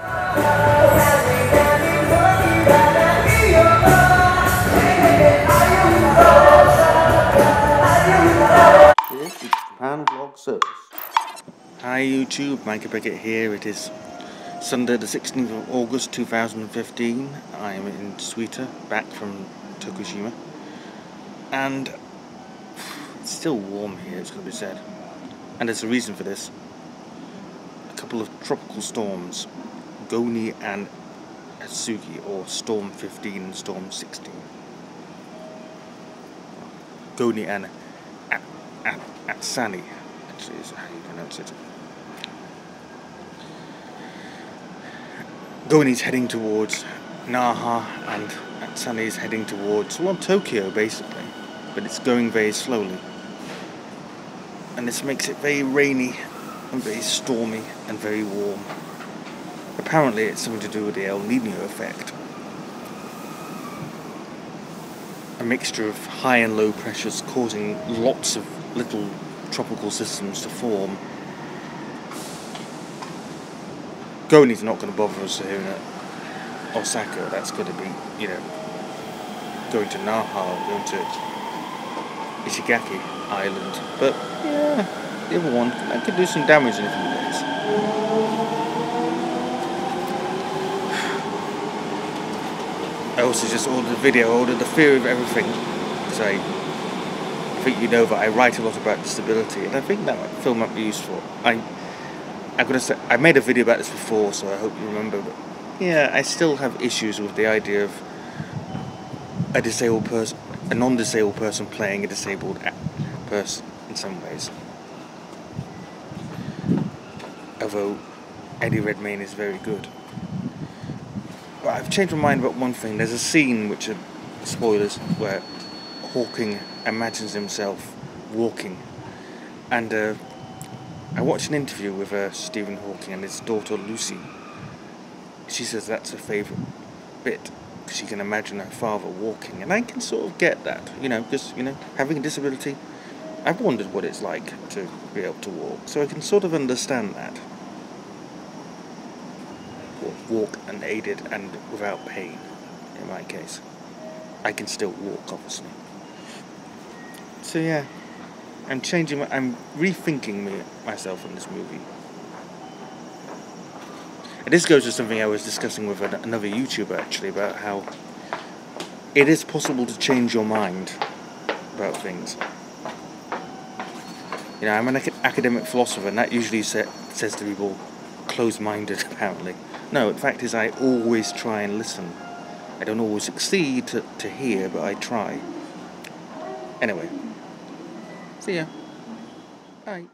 Hi YouTube, Michael Peckitt here. It is Sunday the 16th of August 2015. I am in Suita, back from Tokushima. And it's still warm here, it's going to be said. And there's a reason for this. A couple of tropical storms, Goni and Atsugi, or Storm 15 and Storm 16. Goni and at, at Sani, actually, is how you pronounce it. Goni's heading towards Naha, and Atsani is heading towards, well, Tokyo, basically. But it's going very slowly. And this makes it very rainy, and very stormy, and very warm. Apparently, it's something to do with the El Nino effect. A mixture of high and low pressures causing lots of little tropical systems to form. Goni's not going to bother us here in uh, Osaka. That's going to be, you know, going to Naha, going to Ishigaki Island. But yeah, the other one that could do some damage in a few days. I also just ordered a video, I ordered the Theory of Everything. Because I I think you know that I write a lot about disability, and I think that film might be useful. I, I'm gonna say I made a video about this before, so I hope you remember. But yeah, I still have issues with the idea of a disabled person, a non-disabled person playing a disabled person in some ways. Although Eddie Redmayne is very good. I've changed my mind about one thing. There's a scene which are spoilers where Hawking imagines himself walking. And uh, I watched an interview with uh, Stephen Hawking and his daughter Lucy. She says that's her favourite bit because she can imagine her father walking, and I can sort of get that, you know, because you know, having a disability, I've wondered what it's like to be able to walk, so I can sort of understand that. Walk unaided and without pain, in my case. I can still walk, obviously. So yeah, I'm changing. My, I'm rethinking me myself in this movie. And this goes to something I was discussing with another YouTuber actually about how it is possible to change your mind about things. You know, I'm an academic philosopher, and that usually sa says to people, close-minded. Apparently, no. The fact is, I always try and listen. I don't always succeed to, to hear, but I try. Anyway. See ya. Bye.